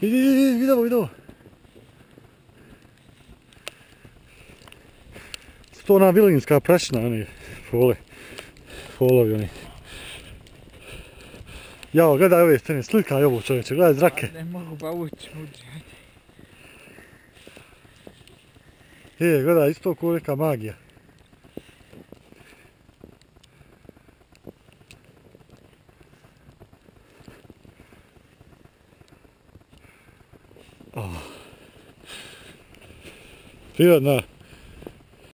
Idi, idi, idemo, idemo. To ona vilinska prašina, oni fole. Folovi oni. Jao, gledaj ove stene, slikaj ovo čovječe, gledaj zrake. Ne mogu pa ući uđe. E, gledaj, isto ko neka magija. 啊这个呢